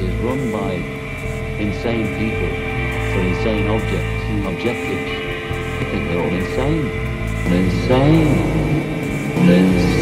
is run by insane people for insane objects, hmm. objectives. I think they're all insane. Insane.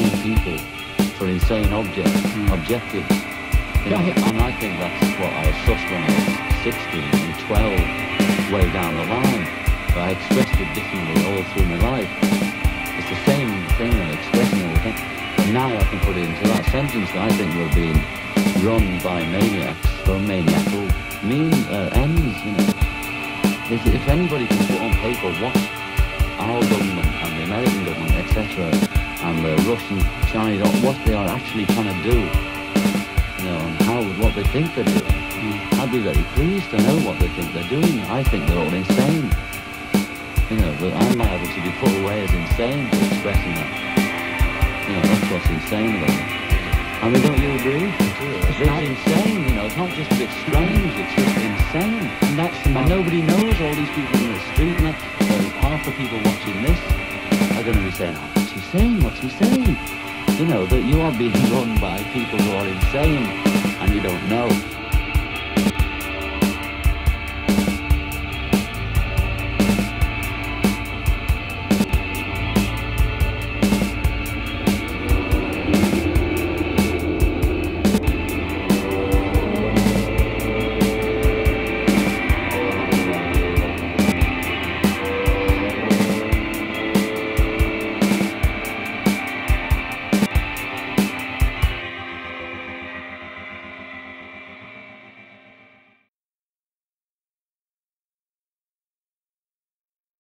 Insane people for insane objects, objectives. You know, and I think that's what I sussed when I was 16 and 12, way down the line. But I expressed it differently all through my life. It's the same thing I'm expressing everything. But now I can put it into that sentence that I think we're being run by maniacs for maniacal mean uh, ends, you know. If, if anybody can put on paper what our government and the American government, etc., and the uh, Russian, Chinese, what they are actually trying to do, you know, and how, what they think they're doing, mm. I'd be very pleased to know what they think they're doing. I think they're all insane. You know, but I'm liable to be put away as insane for expressing that. You know, that's what's insane about it. I mean, don't you agree? It's not insane, you know, it's not just a bit strange, it's just insane. And that's And nobody knows all these people in the street, and that, half the people watching this are going to be saying, oh, saying, what's he saying? You know, that you are being run by people who are insane, and you don't know.